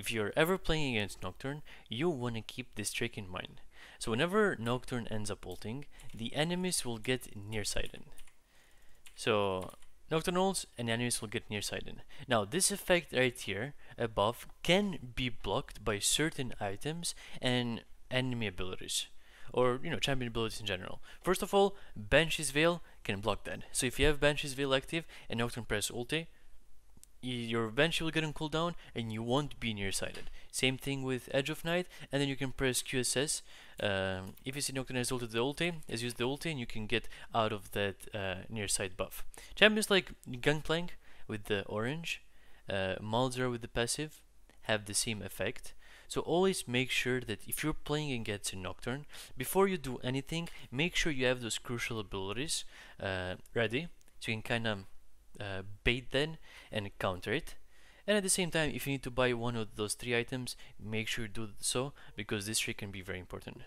if you're ever playing against Nocturne, you want to keep this trick in mind. So whenever Nocturne ends up ulting, the enemies will get nearsighted. So Nocturne ults and enemies will get nearsighted. Now this effect right here above can be blocked by certain items and enemy abilities or you know champion abilities in general. First of all, Banshee's Veil can block that. So if you have Banshee's Veil active and Nocturne press ulti, your Banshee will get on cooldown and you won't be nearsighted. Same thing with Edge of Night, and then you can press QSS. Um, if you see Nocturne has the ulti, has used the ulti, and you can get out of that uh, near sight buff. Champions like Gangplank with the orange, uh, with the passive have the same effect. So always make sure that if you're playing and against a Nocturne, before you do anything, make sure you have those crucial abilities uh, ready, so you can kind of uh, bait then and counter it. And at the same time, if you need to buy one of those three items, make sure you do so because this trick can be very important.